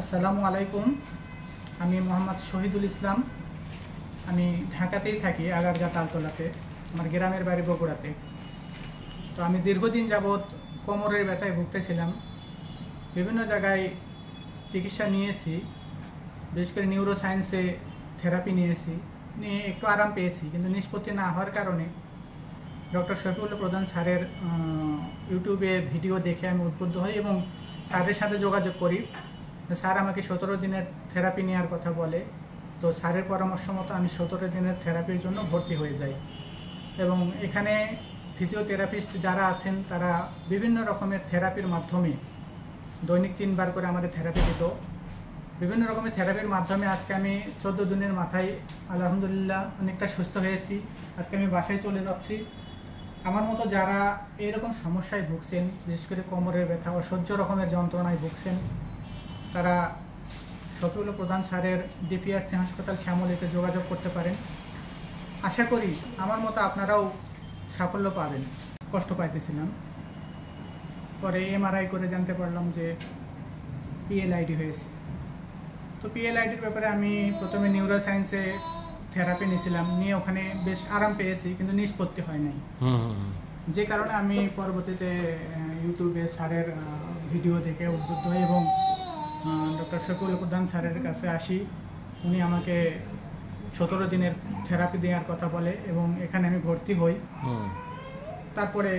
আসসালামু আলাইকুম। আমি মোহাম্মদ শহীদুল ইসলাম। আমি ঢাকাতেই থাকি, আগারগা তালতলাতে, আমার গ্রামের বাড়ি বগুড়াতে। তো আমি দীর্ঘদিন যাবৎ কোমরের ব্যথায় ভুগতেছিলাম। বিভিন্ন জায়গায় চিকিৎসা নিয়েছি, বিশেষ করে নিউরো সায়েন্সে থেরাপি নিয়েছি, নিয়ে একটু আরাম পেয়েছি, কিন্তু নিষ্পত্তি না হওয়ার কারণে ডক্টর শফিউল্লাহ প্রধান স্যারের ইউটিউবে ভিডিও দেখে আমি উদ্বুদ্ধ হই এবং স্যারের সাথে যোগাযোগ করি। স্যার আমাকে সতেরো দিনের থেরাপি নেওয়ার কথা বলে। তো স্যারের পরামর্শ মতো আমি সতেরো দিনের থেরাপির জন্য ভর্তি হয়ে যাই। এবং এখানে ফিজিওথেরাপিস্ট যারা আছেন, তারা বিভিন্ন রকমের থেরাপির মাধ্যমে, দৈনিক তিনবার করে আমাদের থেরাপি দিত। বিভিন্ন রকমের থেরাপির মাধ্যমে আজকে আমি চোদ্দ দিনের মাথায় আলহামদুলিল্লাহ অনেকটা সুস্থ হয়েছি। আজকে আমি বাসায় চলে যাচ্ছি। আমার মতো যারা এরকম সমস্যায় ভুগছেন, বিশেষ করে কোমরের ব্যথা, অসহ্য রকমের যন্ত্রণায় ভুগছেন তারা শফিউল্লাহ প্রধান স্যারের ডিপিআরসি হাসপাতাল শ্যামলীতে যোগাযোগ করতে পারেন। আশা করি আমার মতো আপনারাও সাফল্য পাবেন। কষ্ট পাইতেছিলাম। পরে এমআরআই করে জানতে পারলাম যে পিএলআইডি হয়েছে। তো পিএলআইডির ব্যাপারে আমি প্রথমে নিউরো সায়েন্সে থেরাপি নিয়েছিলাম। নিয়ে ওখানে বেশ আরাম পেয়েছি কিন্তু নিষ্পত্তি হয় নাই। হুম হুম, হুম। যে কারণে আমি পরবর্তীতে ইউটিউবে স্যারের ভিডিও দেখে উদ্বুদ্ধ এবং ডক্টর শফিউল প্রধান স্যারের কাছে আসি। উনি আমাকে সতেরো দিনের থেরাপি দেওয়ার কথা বলে এবং এখানে আমি ভর্তি হই। তারপরে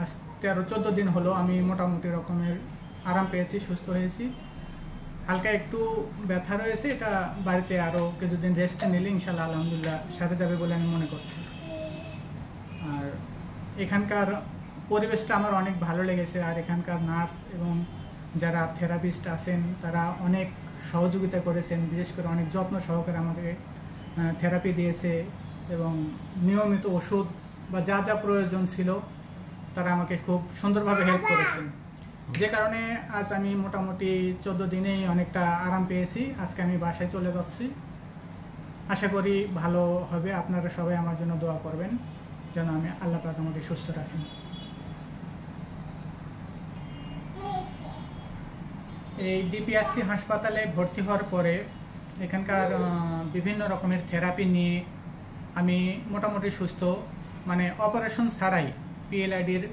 আজ তেরো চোদ্দ দিন হলো আমি মোটামুটি রকমের আরাম পেয়েছি সুস্থ হয়েছি। হালকা একটু ব্যথা রয়েছে এটা বাড়িতে আরও কিছুদিন রেস্টে নিলে ইনশাল্লাহ আলহামদুলিল্লাহ সারে যাবে বলে আমি মনে করছি। আর এখানকার পরিবেশটা আমার অনেক ভালো লেগেছে আর এখানকার নার্স এবং যারা থেরাপিস্ট আছেন, তারা অনেক সহযোগিতা করেছেন, বিশেষ করে অনেক যত্ন সহকারে আমাকে থেরাপি দিয়েছে এবং নিয়মিত ওষুধ বা যা যা প্রয়োজন ছিল, তারা আমাকে খুব সুন্দরভাবে হেল্প করেছেন। যে কারণে আজ আমি মোটামুটি চোদ্দ দিনেই অনেকটা আরাম পেয়েছি, আজকে আমি বাসায় চলে যাচ্ছি। আশা করি ভালো হবে, আপনারা সবাই আমার জন্য দোয়া করবেন, যেন আমি আল্লাহ পাক আমাকে সুস্থ রাখেন। এই ডিপিআরসি হাসপাতালে ভর্তি হওয়ার পরে এখানকার বিভিন্ন রকমের থেরাপি নিয়ে আমি মোটামুটি সুস্থ। মানে অপারেশন ছাড়াই পিএলআইডির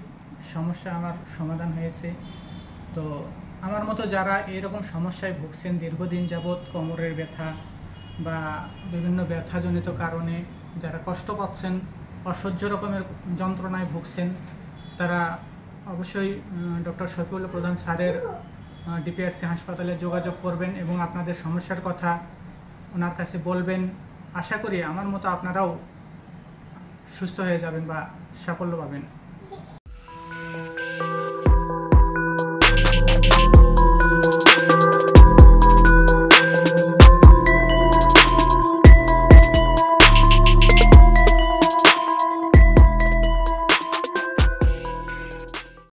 সমস্যা আমার সমাধান হয়েছে। তো আমার মতো যারা এরকম সমস্যায় ভুগছেন, দীর্ঘদিন যাবৎ কোমরের ব্যথা বা বিভিন্ন ব্যথাজনিত কারণে যারা কষ্ট পাচ্ছেন, অসহ্য রকমের যন্ত্রণায় ভুগছেন, তারা অবশ্যই ডক্টর শফিউল্লাহ প্রধান স্যারের ডিপিআরসি হাসপাতালে যোগাযোগ করবেন এবং আপনাদের সমস্যার কথা ওনার কাছে বলবেন। আশা করি আমার মতো আপনারাও সুস্থ হয়ে যাবেন বা সাফল্য পাবেন।